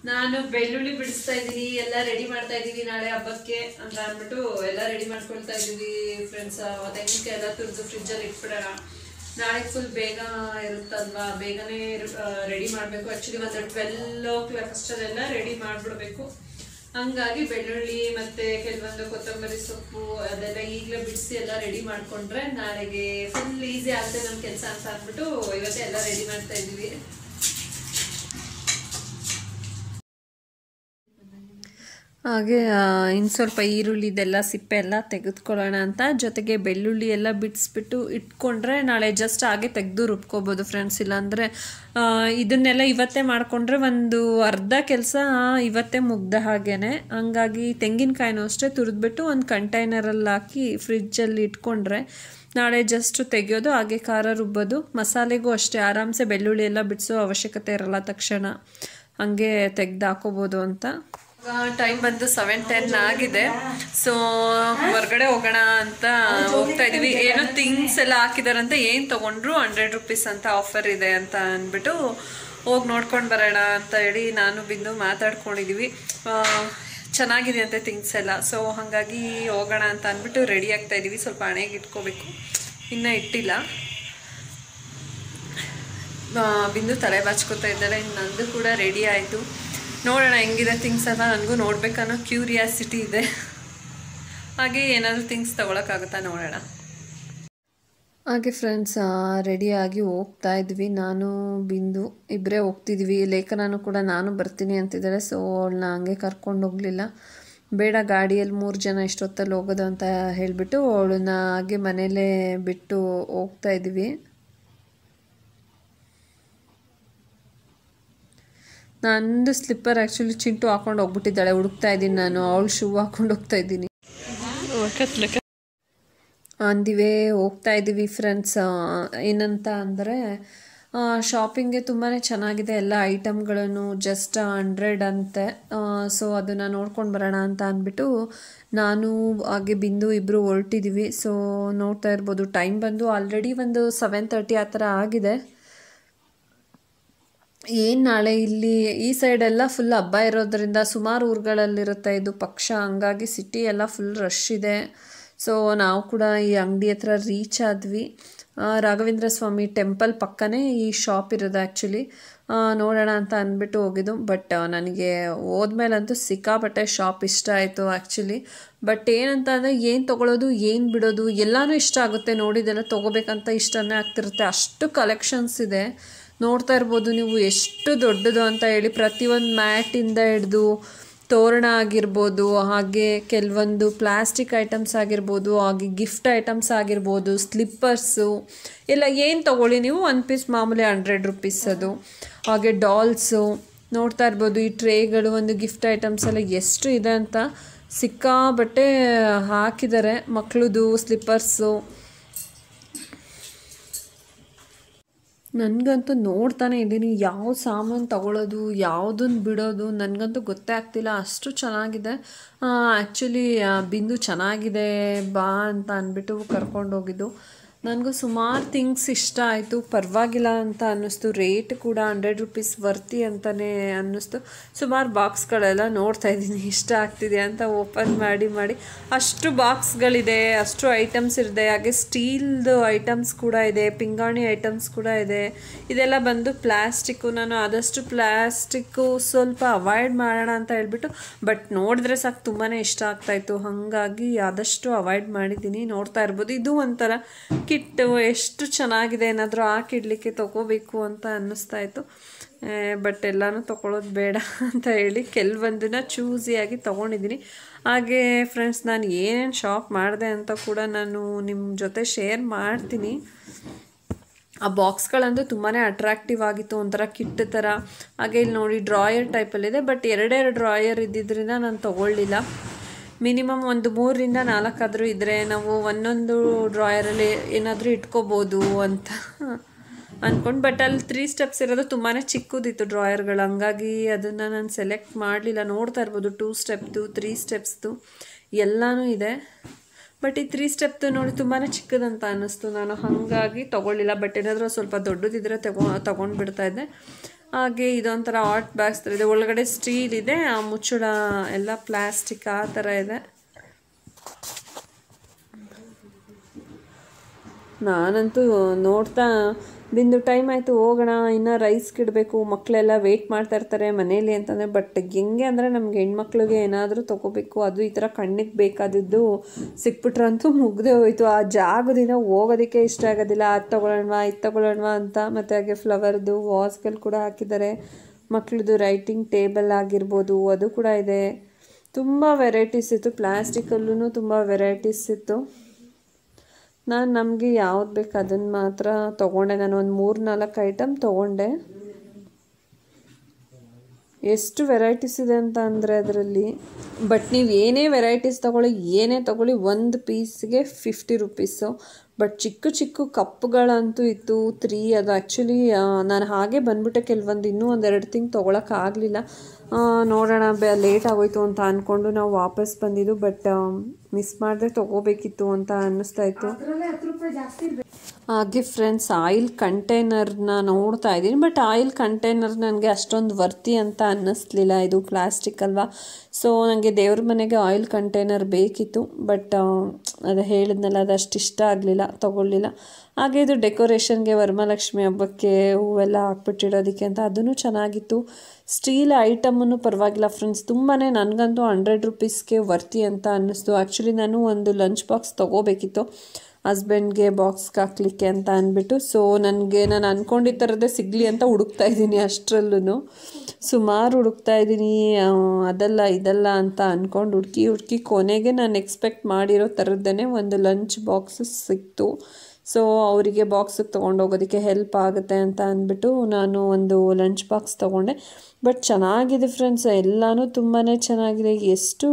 ನಾನು ಬೆಳ್ಳುಳ್ಳಿ ಬಿಡಿಸ್ತಾ ಇದ್ದೀನಿ ಎಲ್ಲ ರೆಡಿ ಮಾಡ್ತಾ ಇದ್ದೀವಿ ನಾಳೆ ಹಬ್ಬಕ್ಕೆ ಅಂತ ಅಂದ್ಬಿಟ್ಟು ಎಲ್ಲ ರೆಡಿ ಮಾಡ್ಕೊಳ್ತಾ ಇದೀವಿ ಫ್ರೆಂಡ್ಸ್ ತೆಂಗಿನಕಾಯಿ ಎಲ್ಲ ತುರಿದು ಫ್ರಿಜ್ಜಲ್ಲಿ ಇಟ್ಬಿಡೋಣ. ನಾಳೆ ಫುಲ್ ಬೇಗ ಇರುತ್ತಲ್ವಾ? ಬೇಗನೆ ರೆಡಿ ಮಾಡಬೇಕು. ಆ್ಯಕ್ಚುಲಿ ಮತ್ತೆ ಟ್ವೆಲ್ ಓ ಕ್ಲಾಕ್ ಅಷ್ಟರಲ್ಲೆಲ್ಲ ರೆಡಿ ಮಾಡಿಬಿಡ್ಬೇಕು. ಹಂಗಾಗಿ ಬೆಳ್ಳುಳ್ಳಿ ಮತ್ತೆ ಕೆಲವೊಂದು ಕೊತ್ತಂಬರಿ ಸೊಪ್ಪು, ಅದೆಲ್ಲ ಈಗಲೇ ಬಿಡಿಸಿ ಎಲ್ಲ ರೆಡಿ ಮಾಡ್ಕೊಂಡ್ರೆ ನಾಳೆಗೆ ಫುಲ್ ಈಸಿ ಆಗುತ್ತೆ ನಮ್ಮ ಕೆಲಸ ಅಂತ ಅಂದ್ಬಿಟ್ಟು ಇವತ್ತೇ ಎಲ್ಲ ರೆಡಿ ಮಾಡ್ತಾ ಇದೀವಿ ಹಾಗೆ ಇನ್ನು ಸ್ವಲ್ಪ ಈರುಳ್ಳಿ ಇದೆಲ್ಲ, ಸಿಪ್ಪೆ ಎಲ್ಲ ತೆಗೆದುಕೊಳ್ಳೋಣ ಅಂತ. ಜೊತೆಗೆ ಬೆಳ್ಳುಳ್ಳಿ ಎಲ್ಲ ಬಿಡಿಸ್ಬಿಟ್ಟು ಇಟ್ಕೊಂಡ್ರೆ ನಾಳೆ ಜಸ್ಟ್ ಹಾಗೆ ತೆಗೆದು ರುಬ್ಕೋಬೋದು ಫ್ರೆಂಡ್ಸ್ ಇಲ್ಲಾಂದರೆ ಇದನ್ನೆಲ್ಲ ಇವತ್ತೇ ಮಾಡಿಕೊಂಡ್ರೆ ಒಂದು ಅರ್ಧ ಕೆಲಸ ಇವತ್ತೇ ಮುಗ್ದ ಹಾಗೇ ಹಂಗಾಗಿ ತೆಂಗಿನಕಾಯಿನೂ ಅಷ್ಟೇ ತುರಿದ್ಬಿಟ್ಟು ಒಂದು ಕಂಟೈನರಲ್ಲಿ ಹಾಕಿ ಫ್ರಿಜ್ಜಲ್ಲಿ ಇಟ್ಕೊಂಡ್ರೆ ನಾಳೆ ಜಸ್ಟ್ ತೆಗೆಯೋದು, ಹಾಗೆ ಖಾರ ರುಬ್ಬೋದು. ಮಸಾಲೆಗೂ ಅಷ್ಟೇ, ಆರಾಮ್ಸೆ ಬೆಳ್ಳುಳ್ಳಿ ಎಲ್ಲ ಬಿಡಿಸೋ ಅವಶ್ಯಕತೆ ಇರಲ್ಲ ತಕ್ಷಣ. ಹಂಗೆ ತೆಗ್ದು ಹಾಕೋಬೋದು ಅಂತ. ಟೈಮ್ ಬಂದು ಸೆವೆನ್ ಟೆನ್ ಆಗಿದೆ. ಸೊ ಹೊರಗಡೆ ಹೋಗೋಣ ಅಂತ ಹೋಗ್ತಾ ಇದೀವಿ ಏನೋ ಥಿಂಗ್ಸ್ ಎಲ್ಲ ಹಾಕಿದಾರಂತೆ. ಏನು ತಗೊಂಡ್ರು? ಹಂಡ್ರೆಡ್ ರುಪೀಸ್ ಅಂತ ಆಫರ್ ಇದೆ ಅಂತ ಅಂದ್ಬಿಟ್ಟು ಹೋಗಿ ನೋಡ್ಕೊಂಡು ಬರೋಣ ಅಂತ ಹೇಳಿ ನಾನು ಬಿಂದು ಮಾತಾಡ್ಕೊಂಡಿದೀವಿ. ಚೆನ್ನಾಗಿದೆ ಅಂತೆ ಥಿಂಗ್ಸ್ ಎಲ್ಲ. ಸೊ ಹಾಗಾಗಿ ಹೋಗೋಣ ಅಂತ ಅಂದ್ಬಿಟ್ಟು ರೆಡಿ ಆಗ್ತಾ ಇದೀವಿ ಸ್ವಲ್ಪ ಹಣೆಗೆ ಇಟ್ಕೋಬೇಕು. ಇನ್ನೂ ಇಟ್ಟಿಲ್ಲ. ಬಿಂದು ತಲೆ ಬಾಚ್ಕೋತಾ ಇದ್ದಾರೆ ನಂದು ಕೂಡ ರೆಡಿ ಆಯಿತು. ನೋಡೋಣ, ಹೆಂಗಿದೆ ಥಿಂಗ್ಸ್ ಎಲ್ಲ ನನಗೂ ನೋಡ್ಬೇಕನ್ನೋ ಕ್ಯೂರಿಯಾಸಿಟಿ ಇದೆ. ಹಾಗೆ ಏನಾದರೂ ಥಿಂಗ್ಸ್ ತೊಗೊಳಕ್ಕಾಗುತ್ತಾ ನೋಡೋಣ. ಹಾಗೆ ಫ್ರೆಂಡ್ಸ್ ರೆಡಿಯಾಗಿ ಹೋಗ್ತಾ ಇದ್ವಿ. ನಾನು, ಬಿಂದು ಇಬ್ಬರೇ ಹೋಗ್ತಿದ್ವಿ. ಲೇಖನೂ ಕೂಡ ನಾನು ಬರ್ತೀನಿ ಅಂತಿದ್ದಾರೆ ಸೊ ಅವಳನ್ನ ಹಂಗೆ ಕರ್ಕೊಂಡು ಹೋಗಲಿಲ್ಲ. ಬೇಡ, ಗಾಡಿಯಲ್ಲಿ ಮೂರು ಜನ ಎಷ್ಟೊತ್ತಲ್ಲಿ ಹೋಗೋದು ಅಂತ ಹೇಳಿಬಿಟ್ಟು ಅವಳನ್ನ ಹಾಗೆ ಮನೇಲೇ ಬಿಟ್ಟು ಹೋಗ್ತಾ ಇದ್ವಿ. ನಂದು ಸ್ಲಿಪ್ಪರ್ ಆ್ಯಕ್ಚುಲಿ ಚಿಂಟು ಹಾಕೊಂಡು ಹೋಗ್ಬಿಟ್ಟಿದ್ದಾಳೆ. ಹುಡುಕ್ತಾ ಇದ್ದೀನಿ ನಾನು. ಅವಳು ಶೂ ಹಾಕೊಂಡು ಹೋಗ್ತಾ ಇದ್ದೀನಿ. ಅಂದಿವೆ ಹೋಗ್ತಾ ಇದ್ದೀವಿ ಫ್ರೆಂಡ್ಸ್ ಏನಂತ ಅಂದರೆ ಶಾಪಿಂಗ್ಗೆ ತುಂಬಾ ಚೆನ್ನಾಗಿದೆ. ಎಲ್ಲ ಐಟಮ್ಗಳನ್ನು ಜಸ್ಟ್ ಹಂಡ್ರೆಡ್ ಅಂತೆ. ಸೊ ಅದನ್ನು ನೋಡ್ಕೊಂಡು ಬರೋಣ ಅಂತ ಅಂದ್ಬಿಟ್ಟು ನಾನು ಹಾಗೆ ಬಿಂದು ಇಬ್ಬರು ಹೊರಟಿದ್ದೀವಿ ಸೊ ನೋಡ್ತಾ ಇರ್ಬೋದು. ಟೈಮ್ ಬಂದು ಆಲ್ರೆಡಿ ಒಂದು ಸೆವೆನ್ ತರ್ಟಿ ಆ ಥರ ಆಗಿದೆ. ಏನು ನಾಳೆ ಇಲ್ಲಿ ಈ ಸೈಡೆಲ್ಲ ಫುಲ್ ಹಬ್ಬ ಇರೋದ್ರಿಂದ ಸುಮಾರು ಊರುಗಳಲ್ಲಿರುತ್ತೆ ಇದು ಪಕ್ಷ, ಹಂಗಾಗಿ ಸಿಟಿ ಎಲ್ಲ ಫುಲ್ ರಶ್ ಇದೆ. ಸೊ ನಾವು ಕೂಡ ಈ ಅಂಗಡಿ ಹತ್ರ ರೀಚ್ ಆದ್ವಿ. ರಾಘವೇಂದ್ರ ಸ್ವಾಮಿ ಟೆಂಪಲ್ ಪಕ್ಕನೇ ಈ ಶಾಪ್ ಇರೋದು ಆ್ಯಕ್ಚುಲಿ ನೋಡೋಣ ಅಂತ ಅಂದ್ಬಿಟ್ಟು ಹೋಗಿದ್ದು. ಬಟ್ ನನಗೆ ಹೋದ್ಮೇಲಂತೂ ಸಿಕ್ಕಾಪಟ್ಟೆ ಶಾಪ್ ಇಷ್ಟ ಆಯಿತು ಆ್ಯಕ್ಚುಲಿ ಬಟ್ ಏನಂತ ಅಂದರೆ ಏನು ತೊಗೊಳೋದು, ಏನು ಬಿಡೋದು, ಎಲ್ಲನೂ ಇಷ್ಟ ಆಗುತ್ತೆ. ನೋಡಿದೆಲ್ಲ ತೊಗೋಬೇಕಂತ ಇಷ್ಟನೇ ಆಗ್ತಿರುತ್ತೆ. ಅಷ್ಟು ಕಲೆಕ್ಷನ್ಸ್ ಇದೆ. ನೋಡ್ತಾ ಇರ್ಬೋದು, ನೀವು ಎಷ್ಟು ದೊಡ್ಡದು ಅಂತ ಹೇಳಿ ಪ್ರತಿಯೊಂದು ಮ್ಯಾಟಿಂದ ಹಿಡ್ದು ತೋರಣ ಆಗಿರ್ಬೋದು, ಹಾಗೆ ಕೆಲವೊಂದು ಪ್ಲಾಸ್ಟಿಕ್ ಐಟಮ್ಸ್ ಆಗಿರ್ಬೋದು, ಹಾಗೆ ಗಿಫ್ಟ್ ಐಟಮ್ಸ್ ಆಗಿರ್ಬೋದು, ಸ್ಲಿಪ್ಪರ್ಸು, ಎಲ್ಲ ಏನು ತೊಗೊಳ್ಳಿ ನೀವು ಒನ್ ಪೀಸ್ ಮಾಮೂಲಿ ಹಂಡ್ರೆಡ್ ರುಪೀಸ್ ಅದು. ಹಾಗೆ ಡಾಲ್ಸು, ನೋಡ್ತಾ ಇರ್ಬೋದು ಈ ಟ್ರೇಗಳು, ಒಂದು ಗಿಫ್ಟ್ ಐಟಮ್ಸ್ ಎಲ್ಲ ಎಷ್ಟು ಇದೆ ಅಂತ ಸಿಕ್ಕಾಬಟ್ಟೆ ಹಾಕಿದ್ದಾರೆ ಮಕ್ಕಳದು ಸ್ಲಿಪ್ಪರ್ಸು. ನನಗಂತೂ ನೋಡ್ತಾನೆ ಇದ್ದೀನಿ. ಯಾವ ಸಾಮಾನು ತಗೊಳ್ಳೋದು ಯಾವುದನ್ನು ಬಿಡೋದು ನನಗಂತೂ ಗೊತ್ತೇ ಆಗ್ತಿಲ್ಲ. ಅಷ್ಟು ಚೆನ್ನಾಗಿದೆ. ಆ್ಯಕ್ಚುಲಿ ಬಿಂದು ಚೆನ್ನಾಗಿದೆ, ಬಾ ಅಂತ ಅಂದ್ಬಿಟ್ಟು ಕರ್ಕೊಂಡು ಹೋಗಿದ್ದು ನನಗೂ ಸುಮಾರು ಥಿಂಗ್ಸ್ ಇಷ್ಟ ಆಯಿತು. ಪರವಾಗಿಲ್ಲ ಅಂತ ಅನ್ನಿಸ್ತು. ರೇಟ್ ಕೂಡ ಹಂಡ್ರೆಡ್ ರುಪೀಸ್ ವರ್ತಿ ಅಂತಲೇ ಅನ್ನಿಸ್ತು. ಸುಮಾರು ಬಾಕ್ಸ್ಗಳೆಲ್ಲ ನೋಡ್ತಾ ಇದ್ದೀನಿ. ಇಷ್ಟ ಆಗ್ತಿದೆ ಅಂತ ಓಪನ್ ಮಾಡಿ ಮಾಡಿ. ಅಷ್ಟು ಬಾಕ್ಸ್ಗಳಿದೆ, ಅಷ್ಟು ಐಟಮ್ಸ್ ಇದೆ ಹಾಗೆ ಸ್ಟೀಲ್ದು ಐಟಮ್ಸ್ ಕೂಡ ಇದೆ, ಪಿಂಗಾಣಿ ಐಟಮ್ಸ್ ಕೂಡ ಇದೆ. ಇದೆಲ್ಲ ಬಂದು ಪ್ಲ್ಯಾಸ್ಟಿಕ್ಕು ನಾನು ಆದಷ್ಟು ಪ್ಲ್ಯಾಸ್ಟಿಕ್ಕು ಸ್ವಲ್ಪ ಅವಾಯ್ಡ್ ಮಾಡೋಣ ಅಂತ ಹೇಳ್ಬಿಟ್ಟು, ಬಟ್ ನೋಡಿದ್ರೆ ಸಾಕು ತುಂಬಾ ಇಷ್ಟ ಆಗ್ತಾಯಿತ್ತು ಹಾಗಾಗಿ ಆದಷ್ಟು ಅವಾಯ್ಡ್ ಮಾಡಿದ್ದೀನಿ. ನೋಡ್ತಾ ಇರ್ಬೋದು. ಇದು ಒಂಥರ ಕಿಟ್ಟು ಎಷ್ಟು ಚೆನ್ನಾಗಿದೆ ಏನಾದರೂ ಹಾಕಿಡ್ಲಿಕ್ಕೆ ತೊಗೋಬೇಕು ಅಂತ ಅನ್ನಿಸ್ತಾ ಇತ್ತು. ಬಟ್ ಎಲ್ಲನೂ ತೊಗೊಳೋದು ಬೇಡ ಅಂತ ಹೇಳಿ ಕೆಲವೊಂದನ್ನ ಚೂಸಿಯಾಗಿ ತೊಗೊಂಡಿದ್ದೀನಿ. ಹಾಗೆ ಫ್ರೆಂಡ್ಸ್ ನಾನು ಏನೇನು ಶಾಪ್ ಮಾಡಿದೆ ಅಂತ ಕೂಡ ನಾನು ನಿಮ್ಮ ಜೊತೆ ಶೇರ್ ಮಾಡ್ತೀನಿ. ಆ ಬಾಕ್ಸ್ಗಳಂತೂ ತುಂಬಾ ಅಟ್ರಾಕ್ಟಿವ್ ಆಗಿತ್ತು, ಒಂಥರ ಕಿಟ್ ಥರ ಹಾಗೆ ಇಲ್ಲಿ ನೋಡಿ ಡ್ರಾಯರ್ ಟೈಪಲ್ಲಿದೆ ಬಟ್ ಎರಡೆರಡು ಡ್ರಾಯರ್ ಇದ್ದಿದ್ದರಿಂದ ನಾನು ತೊಗೊಳ್ಳಿಲ್ಲ. ಮಿನಿಮಮ್ ಒಂದು ಮೂರರಿಂದ ನಾಲ್ಕಾದರೂ ಇದ್ದರೆ ನಾವು ಒಂದೊಂದು ಡ್ರಾಯರಲ್ಲಿ ಏನಾದರೂ ಇಟ್ಕೋಬೋದು ಅಂತ ಅಂದ್ಕೊಂಡು ಬಟ್ ಅಲ್ಲಿ ತ್ರೀ ಸ್ಟೆಪ್ಸ್ ಇರೋದು ತುಂಬಾ ಚಿಕ್ಕದಿತ್ತು ಡ್ರಾಯರ್ಗಳು ಹಂಗಾಗಿ ಅದನ್ನು ನಾನು ಸೆಲೆಕ್ಟ್ ಮಾಡಲಿಲ್ಲ. ನೋಡ್ತಾ ಇರ್ಬೋದು ಟೂ ಸ್ಟೆಪ್ದು ತ್ರೀ ಸ್ಟೆಪ್ಸ್ದು ಎಲ್ಲನೂ ಇದೆ. ಬಟ್ ಈ ತ್ರೀ ಸ್ಟೆಪ್ದು ನೋಡಿ ತುಂಬಾ ಚಿಕ್ಕದಂತ ಅನ್ನಿಸ್ತು ನಾನು ಹಾಗಾಗಿ ತೊಗೊಳ್ಳಿಲ್ಲ. ಬಟ್ ಏನಾದರೂ ಸ್ವಲ್ಪ ದೊಡ್ಡದಿದ್ರೆ ತಗೊ ತೊಗೊಂಡು ಬಿಡ್ತಾ ಇದ್ದೆ. ಹಾಗೆ ಇದೊಂಥರ ಆರ್ಟ್ ಬ್ಯಾಗ್ಸ್ ಥರ ಇದೆ. ಒಳಗಡೆ ಸ್ಟೀಲ್ ಇದೆ, ಆ ಮುಚ್ಚುಳ ಎಲ್ಲ ಪ್ಲಾಸ್ಟಿಕ್ ಆ ಥರ ಇದೆ. ನಾನಂತೂ ನೋಡ್ತಾ ಬಿಂದು ಟೈಮ್ ಆಯಿತು, ಹೋಗೋಣ, ಇನ್ನು ರೈಸ್ ಕಿಡಬೇಕು ಮಕ್ಕಳೆಲ್ಲ ವೆಯ್ಟ್ ಮಾಡ್ತಾ ಇರ್ತಾರೆ ಮನೇಲಿ ಅಂತಂದರೆ ಬಟ್ ಹೆಂಗೆ ಅಂದರೆ ನಮ್ಗೆ ಹೆಣ್ಮಕ್ಳಿಗೆ ಏನಾದರೂ ತೊಗೋಬೇಕು, ಅದು ಈ ಥರ ಕಣ್ಣಿಗೆ ಬೇಕಾದದ್ದು ಸಿಕ್ಬಿಟ್ರಂತೂ ಮುಗ್ದೇ ಹೋಯಿತು. ಆ ಜಾಗದಿಂದ ಹೋಗೋದಕ್ಕೆ ಇಷ್ಟ ಆಗೋದಿಲ್ಲ. ಅದು ತೊಗೊಳ್ಳೋಣವಾ ಇದು ತೊಗೊಳ್ಳೋಣವಾ ಅಂತ ಮತ್ತು ಹಾಗೆ ಫ್ಲವರ್ದು ವಾಸ್ಗಳು ಕೂಡ ಹಾಕಿದ್ದಾರೆ. ಮಕ್ಕಳದು ರೈಟಿಂಗ್ ಟೇಬಲ್ ಆಗಿರ್ಬೋದು, ಅದು ಕೂಡ ಇದೆ. ತುಂಬ ವೆರೈಟೀಸ್ ಇತ್ತು. ಪ್ಲಾಸ್ಟಿಕಲ್ಲೂ ತುಂಬ ವೆರೈಟೀಸ್ ಇತ್ತು. ನಾನು ನಮಗೆ ಯಾವ್ದು ಬೇಕು ಅದನ್ನು ಮಾತ್ರ ತೊಗೊಂಡೆ. ನಾನು ಒಂದು ಮೂರು ನಾಲ್ಕು ಐಟಮ್ ತೊಗೊಂಡೆ. ಎಷ್ಟು ವೆರೈಟೀಸ್ ಇದೆ ಅಂತ ಅಂದರೆ ಅದರಲ್ಲಿ ಬಟ್ ನೀವು ಏನೇ ವೆರೈಟೀಸ್ ತೊಗೊಳ್ಳಿ, ಏನೇ ತೊಗೊಳ್ಳಿ, ಒಂದು ಪೀಸ್ಗೆ ಫಿಫ್ಟಿ ರುಪೀಸು ಬಟ್ ಚಿಕ್ಕ ಚಿಕ್ಕ ಕಪ್ಗಳಂತೂ ಇತ್ತು ತ್ರೀ ಅದು ಆ್ಯಕ್ಚುಲಿ ನಾನು ಹಾಗೆ ಬಂದ್ಬಿಟ್ಟೆ ಕೆಲವೊಂದು ಇನ್ನೂ ಒಂದೆರಡು ತಿಂಗ್ ತೊಗೊಳಕ್ಕಾಗಲಿಲ್ಲ ನೋಡೋಣ ಬೆ ಲೇಟ್ ಆಗೋಯ್ತು ಅಂತ ಅಂದ್ಕೊಂಡು ನಾವು ವಾಪಸ್ ಬಂದಿದ್ದು ಬಟ್ ಮಿಸ್ ಮಾಡಿದ್ರೆ ತೊಗೋಬೇಕಿತ್ತು ಅಂತ ಅನ್ನಿಸ್ತಾ ಇತ್ತು. ಹಾಗೆ ಫ್ರೆಂಡ್ಸ್ ಆಯಿಲ್ ಕಂಟೈನರ್ನ ನೋಡ್ತಾ ಇದ್ದೀನಿ ಬಟ್ ಆಯಿಲ್ ಕಂಟೈನರ್ ನನಗೆ ಅಷ್ಟೊಂದು ವರ್ತಿ ಅಂತ ಅನ್ನಿಸ್ಲಿಲ್ಲ. ಇದು ಪ್ಲಾಸ್ಟಿಕ್ ಅಲ್ವಾ? ಸೊ ನನಗೆ ದೇವ್ರ ಮನೆಗೆ ಆಯಿಲ್ ಕಂಟೈನರ್ ಬೇಕಿತ್ತು ಬಟ್ ಅದು ಹೇಳಿದ್ನಲ್ಲ ಅದು ಅಷ್ಟು ಇಷ್ಟ ಆಗಲಿಲ್ಲ. ತೊಗೊಳ್ಳಿಲ್ಲ. ಹಾಗೆ ಇದು ಡೆಕೋರೇಷನ್ಗೆ ವರಮಹಾಲಕ್ಷ್ಮಿ ಹಬ್ಬಕ್ಕೆ ಹೂವೆಲ್ಲ ಹಾಕ್ಬಿಟ್ಟಿಡೋದಕ್ಕೆ ಅಂತ ಅದೂ ಚೆನ್ನಾಗಿತ್ತು. ಸ್ಟೀಲ್ ಐಟಮನ್ನು ಪರವಾಗಿಲ್ಲ ಫ್ರೆಂಡ್ಸ್. ತುಂಬಾ ನನಗಂತೂ ಹಂಡ್ರೆಡ್ ರುಪೀಸ್ಗೆ ವರ್ತಿ ಅಂತ ಅನ್ನಿಸ್ತು. ಆ್ಯಕ್ಚುಲಿ ನಾನು ಒಂದು ಲಂಚ್ ಬಾಕ್ಸ್ ತೊಗೋಬೇಕಿತ್ತು. ಹಸ್ಬೆಂಡ್ಗೆ ಬಾಕ್ಸ್ಗೆ ಹಾಕ್ಲಿಕ್ಕೆ ಅಂತ ಅಂದ್ಬಿಟ್ಟು ಸೊ ನನಗೆ ನಾನು ಅಂದ್ಕೊಂಡಿದ್ದ ಥರದ್ದೇ ಸಿಗಲಿ ಅಂತ ಹುಡುಕ್ತಾ ಇದ್ದೀನಿ ಅಷ್ಟರಲ್ಲೂ ಸುಮಾರು ಹುಡುಕ್ತಾ ಇದ್ದೀನಿ ಅದಲ್ಲ, ಇದಲ್ಲ ಅಂತ ಅಂದ್ಕೊಂಡು ಹುಡುಕಿ ಹುಡುಕಿ ಕೊನೆಗೆ ನಾನು ಎಕ್ಸ್ಪೆಕ್ಟ್ ಮಾಡಿರೋ ಥರದ್ದೇ ಒಂದು ಲಂಚ್ ಬಾಕ್ಸ್ ಸಿಕ್ತು. ಸೊ ಅವರಿಗೆ ಬಾಕ್ಸಿಗೆ ತೊಗೊಂಡೋಗೋದಕ್ಕೆ ಹೆಲ್ಪ್ ಆಗುತ್ತೆ ಅಂತ ಅಂದ್ಬಿಟ್ಟು ನಾನು ಒಂದು ಲಂಚ್ ಬಾಕ್ಸ್ ತೊಗೊಂಡೆ. ಬಟ್ ಚೆನ್ನಾಗಿದೆ ಫ್ರೆಂಡ್ಸ್ ಎಲ್ಲನೂ ತುಂಬಾ ಚೆನ್ನಾಗಿದೆ. ಎಷ್ಟು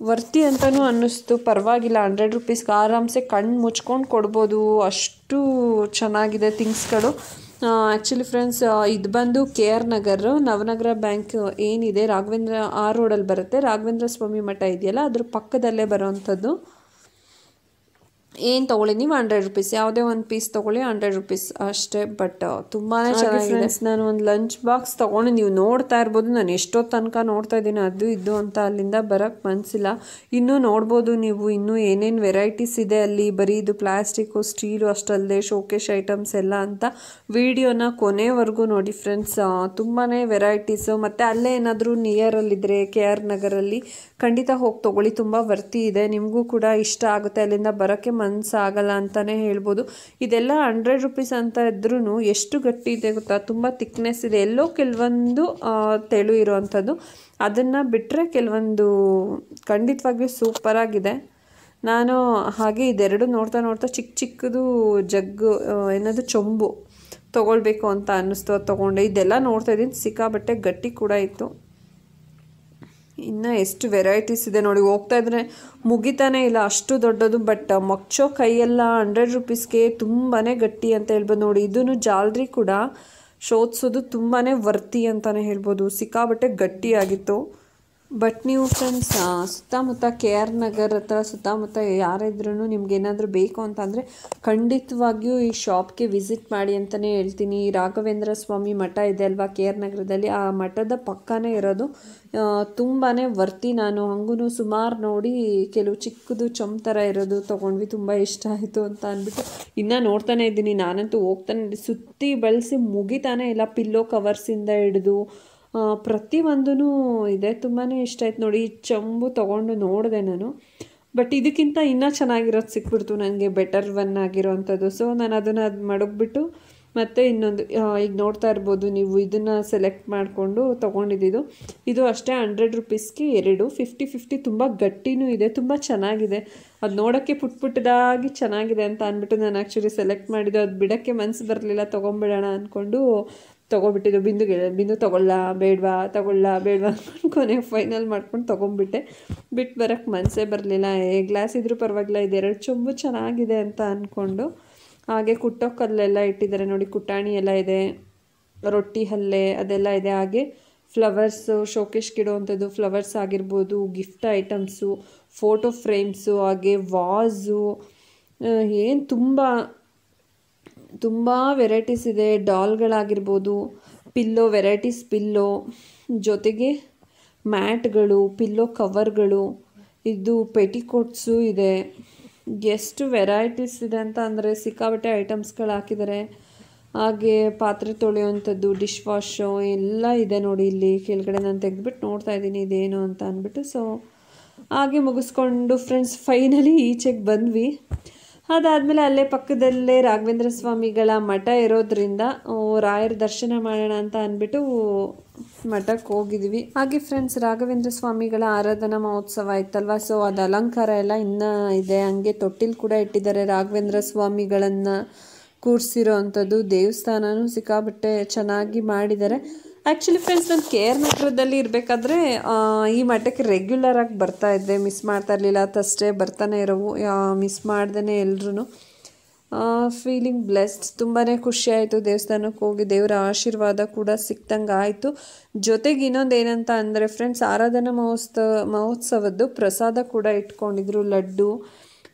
ವರ್ತಿ ಅಂತಲೂ ಅನ್ನಿಸ್ತು. ಪರವಾಗಿಲ್ಲ, ಹಂಡ್ರೆಡ್ ರುಪೀಸ್ಗೆ ಆರಾಮ್ಸೆ ಕಣ್ಣು ಮುಚ್ಕೊಂಡು ಕೊಡ್ಬೋದು. ಅಷ್ಟು ಚೆನ್ನಾಗಿದೆ ಥಿಂಗ್ಸ್ಗಳು. ಆ್ಯಕ್ಚುಲಿ ಫ್ರೆಂಡ್ಸ್ ಇದು ಬಂದು K R Nagar, Navanagar bank ಏನಿದೆ, ರಾಘವೇಂದ್ರ ಆ ರೋಡಲ್ಲಿ ಬರುತ್ತೆ. ರಾಘವೇಂದ್ರ ಸ್ವಾಮಿ ಮಠ ಇದೆಯಲ್ಲ, ಅದ್ರ ಪಕ್ಕದಲ್ಲೇ ಬರೋವಂಥದ್ದು ಏನು ತೊಗೊಳ್ಳಿ ನೀವು ಹಂಡ್ರೆಡ್ ರುಪೀಸ್ ಯಾವುದೇ ಒಂದು ಪೀಸ್ ತೊಗೊಳ್ಳಿ ಹಂಡ್ರೆಡ್ ರುಪೀಸ್ ಅಷ್ಟೇ ಬಟ್ ತುಂಬಾ ಚೆನ್ನಾಗಿದೆ. ನಾನು ಒಂದು ಲಂಚ್ ಬಾಕ್ಸ್ ತೊಗೊಂಡು ನೀವು ನೋಡ್ತಾ ಇರ್ಬೋದು. ನಾನು ಎಷ್ಟೋ ತನಕ ನೋಡ್ತಾ ಇದ್ದೀನಿ ಅದು ಇದು ಅಂತ ಅಲ್ಲಿಂದ ಬರೋಕ್ಕೆ ಮನಸ್ಸಿಲ್ಲ ಇನ್ನೂ ನೋಡ್ಬೋದು ನೀವು ಇನ್ನೂ ಏನೇನು ವೆರೈಟೀಸ್ ಇದೆ ಅಲ್ಲಿ ಬರೀ ಇದು ಪ್ಲಾಸ್ಟಿಕ್ಕು ಸ್ಟೀಲು ಅಷ್ಟಲ್ಲದೆ ಶೋಕೇಶ್ ಐಟಮ್ಸ್ ಎಲ್ಲ ಅಂತ ವಿಡಿಯೋನ ಕೊನೆವರೆಗೂ ನೋಡಿ ಫ್ರೆಂಡ್ಸ್ ತುಂಬಾ ವೆರೈಟೀಸು ಮತ್ತು ಅಲ್ಲೇ ಏನಾದರೂ ನಿಯರಲ್ಲಿದ್ದರೆ ಕೆ ಆರ್ ನಗರಲ್ಲಿ ಖಂಡಿತ ಹೋಗಿ ತೊಗೊಳ್ಳಿ ತುಂಬ ವರ್ತಿ ಇದೆ. ನಿಮಗೂ ಕೂಡ ಇಷ್ಟ ಆಗುತ್ತೆ ಅಲ್ಲಿಂದ ಬರೋಕ್ಕೆ ಮನಸ್ಸಾಗಲ್ಲ ಅಂತಲೇ ಹೇಳ್ಬೋದು. ಇದೆಲ್ಲ ಹಂಡ್ರೆಡ್ ರುಪೀಸ್ ಅಂತ ಇದ್ರೂ ಎಷ್ಟು ಗಟ್ಟಿ ಇದೆ ಗೊತ್ತಾ? ತುಂಬ ತಿಕ್ನೆಸ್ ಇದೆ. ಎಲ್ಲೋ ಕೆಲವೊಂದು ತೆಳು ಇರೋವಂಥದ್ದು. ಅದನ್ನು ಬಿಟ್ಟರೆ ಕೆಲವೊಂದು ಖಂಡಿತವಾಗಿಯೂ ಸೂಪರಾಗಿದೆ ನಾನು ಹಾಗೆ ಇದೆರಡು ನೋಡ್ತಾ ನೋಡ್ತಾ ಚಿಕ್ಕ ಚಿಕ್ಕದು ಜಗ್ಗು ಏನದು ಚೊಂಬು ತೊಗೊಳ್ಬೇಕು ಅಂತ ಅನ್ನಿಸ್ತು, ಅದು ತೊಗೊಂಡೆ. ಇದೆಲ್ಲ ನೋಡ್ತಾ ಇದ್ದೀನಿ. ಸಿಕ್ಕಾಬಟ್ಟೆ ಗಟ್ಟಿ ಕೂಡ ಇತ್ತು. ಇನ್ನು ಎಷ್ಟು ವೆರೈಟೀಸ್ ಇದೆ ನೋಡಿ, ಹೋಗ್ತಾ ಇದ್ರೆ ಮುಗಿತಾನೆ ಇಲ್ಲ, ಅಷ್ಟು ದೊಡ್ಡದು ಬಟ್ ಮಗ್ಚೋ ಕೈಯೆಲ್ಲ ಹಂಡ್ರೆಡ್ ರುಪೀಸ್ಗೆ ತುಂಬಾ ಗಟ್ಟಿ ಅಂತ ಹೇಳ್ಬೋದು ನೋಡಿ. ಇದನ್ನು ಜಾಲ್ರಿ ಕೂಡ ಶೋಧಿಸೋದು ತುಂಬಾ ವರ್ತಿ ಅಂತಲೇ ಹೇಳ್ಬೋದು. ಸಿಕ್ಕಾಬಟ್ಟೆ ಗಟ್ಟಿಯಾಗಿತ್ತು. ಬಟ್ ನೀವು ಫ್ರೆಂಡ್ಸ್ ಸುತ್ತಮುತ್ತ ಕೆ ಆರ್ ನಗರ್ ಹತ್ರ, ಸುತ್ತಮುತ್ತ ಯಾರಿದ್ರೂ ನಿಮ್ಗೆ ಏನಾದರೂ ಬೇಕು ಅಂತಂದರೆ ಖಂಡಿತವಾಗಿಯೂ ಈ ಶಾಪ್ಗೆ ವಿಸಿಟ್ ಮಾಡಿ ಅಂತಲೇ ಹೇಳ್ತೀನಿ. ರಾಘವೇಂದ್ರ ಸ್ವಾಮಿ ಮಠ ಇದೆ ಅಲ್ವಾ ಕೆ ಆರ್ ನಗರದಲ್ಲಿ ಆ ಮಠದ ಪಕ್ಕನೇ ಇರೋದು. ತುಂಬಾ ವರ್ತಿ ನಾನು. ಹಂಗೂ ಸುಮಾರು ನೋಡಿ ಕೆಲವು ಚಿಕ್ಕದು ಚಮ್ ಥರ ಇರೋದು ತೊಗೊಂಡ್ವಿ. ತುಂಬ ಇಷ್ಟ ಆಯಿತು ಅಂತ ಅಂದ್ಬಿಟ್ಟು ಇನ್ನೂ ನೋಡ್ತಾನೆ ಇದ್ದೀನಿ. ನಾನಂತೂ ಹೋಗ್ತಾನೆ. ಸುತ್ತಿ ಬಳಸಿ ಮುಗಿತಾನೆ ಇಲ್ಲ. ಪಿಲ್ಲೋ ಕವರ್ಸಿಂದ ಹಿಡಿದು ಪ್ರತಿಯೊಂದೂ ಇದೆ. ತುಂಬಾ ಇಷ್ಟ ಆಯ್ತು ನೋಡಿ. ಚಂಬು ತೊಗೊಂಡು ನೋಡಿದೆ ನಾನು. ಬಟ್ ಇದಕ್ಕಿಂತ ಇನ್ನೂ ಚೆನ್ನಾಗಿರೋದು ಸಿಕ್ಬಿಡ್ತು ನನಗೆ. ಬೆಟರ್ ಒನ್ ಆಗಿರೋವಂಥದ್ದು ಸೊ ನಾನು ಅದನ್ನು ಅದು ಮಡಗ್ಬಿಟ್ಟು ಮತ್ತು ಇನ್ನೊಂದು ಈಗ ನೋಡ್ತಾ ಇರ್ಬೋದು ನೀವು ಇದನ್ನು ಸೆಲೆಕ್ಟ್ ಮಾಡಿಕೊಂಡು ತೊಗೊಂಡಿದ್ದು. ಇದು ಅಷ್ಟೇ ಹಂಡ್ರೆಡ್ ರುಪೀಸ್ಗೆ ಎರಡು. ಫಿಫ್ಟಿ ಫಿಫ್ಟಿ ತುಂಬ ಗಟ್ಟಿನೂ ಇದೆ. ತುಂಬ ಚೆನ್ನಾಗಿದೆ. ಅದು ನೋಡೋಕ್ಕೆ ಪುಟ್ ಪುಟ್ಟದಾಗಿ ಚೆನ್ನಾಗಿದೆ ಅಂತ ಅಂದ್ಬಿಟ್ಟು ನಾನು ಆ್ಯಕ್ಚುಲಿ ಸೆಲೆಕ್ಟ್ ಮಾಡಿದ್ದು. ಅದು ಬಿಡೋಕ್ಕೆ ಮನಸ್ಸು ಬರಲಿಲ್ಲ. ತೊಗೊಂಬಿಡೋಣ ಅಂದ್ಕೊಂಡು ತೊಗೊಬಿಟ್ಟಿದ್ದು ಬಿಂದುಗೆ, ಬಿಂದು ತೊಗೊಳ್ಳ, ಬೇಡವಾ ತೊಗೊಳ್ಳ, ಬೇಡವಾ ಅಂದ್ಕೊಂಡು ಕೊನೆಗೆ ಫೈನಲ್ ಮಾಡ್ಕೊಂಡು ತೊಗೊಂಬಿಟ್ಟೆ ಬಿಟ್ಟು ಬರೋಕ್ಕೆ ಮನಸ್ಸೇ ಬರಲಿಲ್ಲ. ಏ ಗ್ಲಾಸ್ ಇದ್ರೂ ಪರವಾಗಿಲ್ಲ, ಇದೆರಡು ಚೊಂಬು ಚೆನ್ನಾಗಿದೆ ಅಂತ ಅಂದ್ಕೊಂಡು ಹಾಗೆ ಕುಟ್ಟೋ ಕಲ್ಲೆಲ್ಲ ಇಟ್ಟಿದ್ದಾರೆ ನೋಡಿ, ಕುಟಾಣಿ ಎಲ್ಲ ಇದೆ, ರೊಟ್ಟಿ ಹಲ್ಲೆ ಅದೆಲ್ಲ ಇದೆ. ಹಾಗೆ ಫ್ಲವರ್ಸು ಶೋಕೇಶ್ಗೆ ಗಿಡುವಂಥದ್ದು ಫ್ಲವರ್ಸ್ ಆಗಿರ್ಬೋದು ಗಿಫ್ಟ್ ಐಟಮ್ಸು ಫೋಟೋ ಫ್ರೇಮ್ಸು ಹಾಗೆ ವಾಝು ಏನು ತುಂಬ ತುಂಬ ವೆರೈಟೀಸ್ ಇದೆ. ಡಾಲ್ಗಳಾಗಿರ್ಬೋದು, ಪಿಲ್ಲೋ ವೆರೈಟೀಸ್ ಪಿಲ್ಲೋ ಜೊತೆಗೆ ಮ್ಯಾಟ್ಗಳು, ಪಿಲ್ಲೋ ಕವರ್ಗಳು, ಇದು ಪೆಟಿಕೋಟ್ಸು ಇದೆ. ಎಷ್ಟು ವೆರೈಟೀಸ್ ಇದೆ ಅಂತ ಅಂದರೆ ಸಿಕ್ಕಾಬಟ್ಟೆ ಐಟಮ್ಸ್ಗಳು ಹಾಕಿದ್ದಾರೆ. ಹಾಗೆ ಪಾತ್ರೆ ತೊಳೆಯುವಂಥದ್ದು ಡಿಶ್ ವಾಶು ಎಲ್ಲ ಇದೆ ನೋಡಿ ಇಲ್ಲಿ ಕೆಳಗಡೆ ನಾನು ತೆಗೆದ್ಬಿಟ್ಟು ನೋಡ್ತಾ ಇದ್ದೀನಿ ಇದೇನು ಅಂತ ಅಂದ್ಬಿಟ್ಟು. ಸೊ ಹಾಗೆ ಮುಗಿಸ್ಕೊಂಡು ಫ್ರೆಂಡ್ಸ್ ಫೈನಲಿ ಈಚೆಗೆ ಬಂದ್ವಿ. ಅದಾದಮೇಲೆ ಅಲ್ಲೇ ಪಕ್ಕದಲ್ಲೇ ರಾಘವೇಂದ್ರ ಸ್ವಾಮಿಗಳ ಮಠ ಇರೋದ್ರಿಂದ ರಾಯರ ದರ್ಶನ ಮಾಡೋಣ ಅಂತ ಅಂದ್ಬಿಟ್ಟು ಮಠಕ್ಕೆ ಹೋಗಿದ್ವಿ. ಹಾಗೆ ಫ್ರೆಂಡ್ಸ್ ರಾಘವೇಂದ್ರ ಸ್ವಾಮಿಗಳ ಆರಾಧನಾ ಮಹೋತ್ಸವ ಇತ್ತಲ್ವ ಸೊ ಅದು ಅಲಂಕಾರ ಎಲ್ಲ ಇನ್ನೂ ಇದೆ. ಹಂಗೆ ತೊಟ್ಟಿಲು ಕೂಡ ಇಟ್ಟಿದ್ದಾರೆ ರಾಘವೇಂದ್ರ ಸ್ವಾಮಿಗಳನ್ನು ಕೂರಿಸಿರೋ ಅಂಥದ್ದು. ದೇವಸ್ಥಾನವೂ ಸಿಕ್ಕಾಬಟ್ಟೆ ಚೆನ್ನಾಗಿ ಮಾಡಿದ್ದಾರೆ. ಆ್ಯಕ್ಚುಲಿ ಫ್ರೆಂಡ್ಸ್ ನಾನು ಕೆ ಆರ್ ನಗರದಲ್ಲಿ ಇರಬೇಕಾದ್ರೆ ಈ ಮಠಕ್ಕೆ ರೆಗ್ಯುಲರ್ ಆಗಿ ಬರ್ತಾ ಇದ್ದೆ. ಮಿಸ್ ಮಾಡ್ತಾ ಇರಲಿಲ್ಲ. ತಷ್ಟೇ ಬರ್ತಾನೆ ಇರೋವು. ಮಿಸ್ ಮಾಡ್ದೇ ಎಲ್ಲರೂ ಫೀಲಿಂಗ್ ಬ್ಲೆಸ್ಡ್ ತುಂಬಾ ಖುಷಿ ಆಯಿತು. ದೇವಸ್ಥಾನಕ್ಕೆ ಹೋಗಿ ದೇವರ ಆಶೀರ್ವಾದ ಕೂಡ ಸಿಕ್ತಂಗೆ ಆಯಿತು. ಜೊತೆಗೆ ಇನ್ನೊಂದು ಏನಂತ ಅಂದರೆ ಫ್ರೆಂಡ್ಸ್ ಆರಾಧನಾ ಮಹೋತ್ಸವ, ಮಹೋತ್ಸವದ್ದು ಪ್ರಸಾದ ಕೂಡ ಇಟ್ಕೊಂಡಿದ್ರು. ಲಡ್ಡು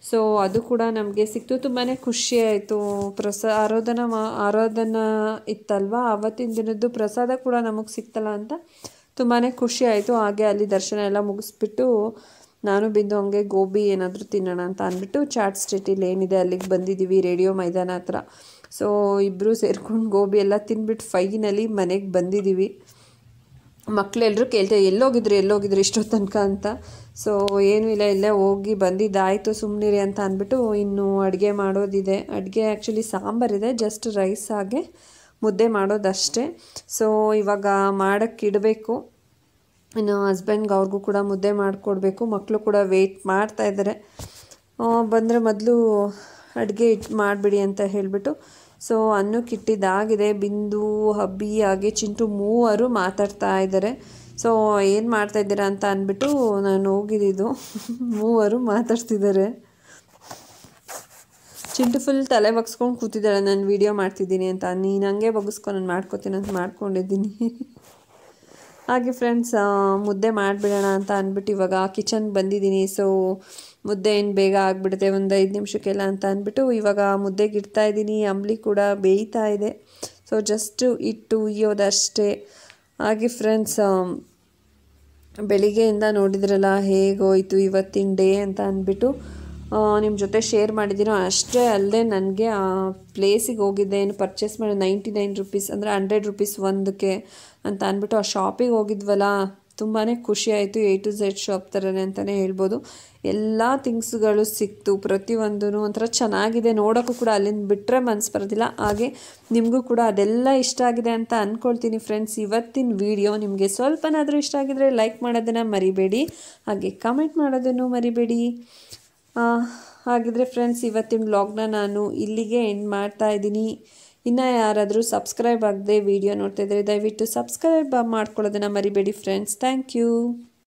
ಸೊ ಅದು ಕೂಡ ನಮಗೆ ಸಿಕ್ತು. ತುಂಬಾ ಖುಷಿ ಆಯಿತು. ಪ್ರಸ, ಆರಾಧನಾ ಮಾ, ಆರಾಧನಾ ಇತ್ತಲ್ವ? ಆವತ್ತಿನ ದಿನದ್ದು ಪ್ರಸಾದ ಕೂಡ ನಮಗೆ ಸಿಕ್ತಲ್ಲ ಅಂತ ತುಂಬಾ ಖುಷಿ ಆಯಿತು. ಹಾಗೆ ಅಲ್ಲಿ ದರ್ಶನ ಎಲ್ಲ ಮುಗಿಸ್ಬಿಟ್ಟು ನಾನು ಬಿದ್ದು ಹಂಗೆ ಗೋಬಿ ಏನಾದರೂ ತಿನ್ನೋಣ ಅಂತ ಅಂದ್ಬಿಟ್ಟು ಚಾಟ್ ಸ್ಟ್ರೀಟಲ್ಲಿ ಏನಿದೆ ಅಲ್ಲಿಗೆ ಬಂದಿದ್ದೀವಿ, ರೇಡಿಯೋ ಮೈದಾನ ಹತ್ರ. ಸೊ ಇಬ್ಬರು ಸೇರ್ಕೊಂಡು ಗೋಬಿ ಎಲ್ಲ ತಿನ್ಬಿಟ್ಟು ಫೈನಲಿ ಮನೆಗೆ ಬಂದಿದ್ದೀವಿ. ಮಕ್ಕಳೆಲ್ಲರೂ ಕೇಳ್ತಾರೆ ಎಲ್ಲೋಗಿದ್ರು ಎಲ್ಲೋಗಿದ್ರು ಇಷ್ಟೊತ್ತು ತನಕ ಅಂತ. ಸೊ ಏನೂ ಇಲ್ಲ, ಇಲ್ಲೇ ಹೋಗಿ ಬಂದಿದ್ದಾಯಿತು ಸುಮ್ಮನಿರಿ ಅಂತ ಅಂದ್ಬಿಟ್ಟು ಇನ್ನು ಅಡುಗೆ ಮಾಡೋದಿದೆ. ಅಡುಗೆ ಆ್ಯಕ್ಚುಲಿ ಸಾಂಬಾರಿದೆ ಜಸ್ಟ್ ರೈಸ್ ಹಾಗೆ ಮುದ್ದೆ ಮಾಡೋದಷ್ಟೇ. ಸೊ ಇವಾಗ ಮಾಡೋಕ್ಕಿಡಬೇಕು ಇನ್ನು ಹಸ್ಬೆಂಡ್ಗೆ ಅವ್ರಿಗೂ ಕೂಡ ಮುದ್ದೆ ಮಾಡಿಕೊಡ್ಬೇಕು. ಮಕ್ಕಳು ಕೂಡ ವೆಯ್ಟ್ ಮಾಡ್ತಾ ಇದ್ದಾರೆ. ಬಂದರೆ ಮೊದಲು ಅಡುಗೆ ಇಟ್ ಮಾಡಿಬಿಡಿ ಅಂತ ಹೇಳಿಬಿಟ್ಟು. ಸೊ ಅನ್ನಕ್ಕಿಟ್ಟಿದ್ದಾಗಿದೆ ಬಿಂದು, ಹಬ್ಬಿ ಹಾಗೆ ಚಿಂಟು ಮೂವರು ಮಾತಾಡ್ತಾ ಇದ್ದಾರೆ. ಸೊ ಏನು ಮಾಡ್ತಾ ಇದ್ದೀರಾ ಅಂತ ಅಂದ್ಬಿಟ್ಟು ನಾನು ಹೋಗಿದ್ದು ಮೂವರು ಮಾತಾಡ್ತಿದ್ದಾರೆ. ಚಿಂಟು ಫುಲ್ ತಲೆ ಬಗ್ಸ್ಕೊಂಡು ಕೂತಿದ್ದಾಳೆ. ನಾನು ವೀಡಿಯೋ ಮಾಡ್ತಿದ್ದೀನಿ ಅಂತ. ನೀನು ಹಂಗೆ ಬಗ್ಸ್ಕೊಂಡು ನಾನು ಮಾಡ್ಕೋತೀನಿ ಅಂತ ಮಾಡ್ಕೊಂಡಿದ್ದೀನಿ. ಹಾಗೆ ಫ್ರೆಂಡ್ಸ್ ಮುದ್ದೆ ಮಾಡಿಬಿಡೋಣ ಅಂತ ಅಂದ್ಬಿಟ್ಟು ಇವಾಗ ಕಿಚನ್ಗೆ ಬಂದಿದ್ದೀನಿ. ಸೊ ಮುದ್ದೆ ಏನು ಬೇಗ ಆಗಿಬಿಡುತ್ತೆ? ಒಂದು ಐದು ನಿಮಿಷಕ್ಕೆಲ್ಲ ಅಂತ ಅಂದ್ಬಿಟ್ಟು ಇವಾಗ ಮುದ್ದೆಗೆ ಇಡ್ತಾ ಇದ್ದೀನಿ. ಅಂಬ್ಲಿ ಕೂಡ ಬೇಯ್ತಾ ಇದೆ. ಸೊ ಜಸ್ಟು ಇಟ್ಟು ಉಯ್ಯೋದಷ್ಟೇ ಹಾಗೆ ಫ್ರೆಂಡ್ಸ್ ಬೆಳಿಗ್ಗೆಯಿಂದ ನೋಡಿದ್ರಲ್ಲ, ಹೇಗೋಯ್ತು ಇವತ್ತಿನ ಡೇ ಅಂತ ಅಂದ್ಬಿಟ್ಟು ನಿಮ್ಮ ಜೊತೆ ಶೇರ್ ಮಾಡಿದ್ದೀನೋ ಅಷ್ಟೇ ಅಲ್ಲದೆ ನನಗೆ ಆ ಪ್ಲೇಸಿಗೆ ಹೋಗಿದ್ದೆ, ಏನು ಪರ್ಚೇಸ್ ಮಾಡಿ ನೈಂಟಿ ನೈನ್ ರುಪೀಸ್ ಅಂದರೆ ಹಂಡ್ರೆಡ್ ರುಪೀಸ್ ಒಂದಕ್ಕೆ ಅಂತ ಅಂದ್ಬಿಟ್ಟು ಆ ಶಾಪಿಗೆ ಹೋಗಿದ್ವಲ್ಲ ತುಂಬಾ ಖುಷಿಯಾಯಿತು ಎ ಟು ಝೆಡ್ ಶಾಪ್ ಥರನೇ ಅಂತಲೇ ಹೇಳ್ಬೋದು. ಎಲ್ಲ ಥಿಂಗ್ಸ್ಗಳು ಸಿಕ್ತು ಪ್ರತಿಯೊಂದೂ ಒಂಥರ ಚೆನ್ನಾಗಿದೆ. ನೋಡೋಕ್ಕೂ ಕೂಡ ಅಲ್ಲಿಂದ ಬಿಟ್ಟರೆ ಮನಸ್ಸು ಬರೋದಿಲ್ಲ. ಹಾಗೆ ನಿಮಗೂ ಕೂಡ ಅದೆಲ್ಲ ಇಷ್ಟ ಆಗಿದೆ ಅಂತ ಅಂದ್ಕೊಳ್ತೀನಿ ಫ್ರೆಂಡ್ಸ್ ಇವತ್ತಿನ ವಿಡಿಯೋ ನಿಮಗೆ ಸ್ವಲ್ಪನಾದರೂ ಇಷ್ಟ ಆಗಿದ್ರೆ ಲೈಕ್ ಮಾಡೋದನ್ನು ಮರಿಬೇಡಿ. ಹಾಗೆ ಕಮೆಂಟ್ ಮಾಡೋದನ್ನು ಮರಿಬೇಡಿ. ಹಾಗಿದ್ರೆ ಫ್ರೆಂಡ್ಸ್ ಇವತ್ತಿನ ಬ್ಲಾಗ್ನ ನಾನು ಇಲ್ಲಿಗೆ ಎಂಡ್ ಮಾಡ್ತಾ ಇದ್ದೀನಿ. ಇನ್ನು ಯಾರಾದರೂ ಸಬ್ಸ್ಕ್ರೈಬ್ ಆಗದೆ ವಿಡಿಯೋ ನೋಡ್ತಾ ದಯವಿಟ್ಟು ಸಬ್ಸ್ಕ್ರೈಬ್ ಮಾಡ್ಕೊಳ್ಳೋದನ್ನು ಮರಿಬೇಡಿ ಫ್ರೆಂಡ್ಸ್ ಥ್ಯಾಂಕ್ ಯು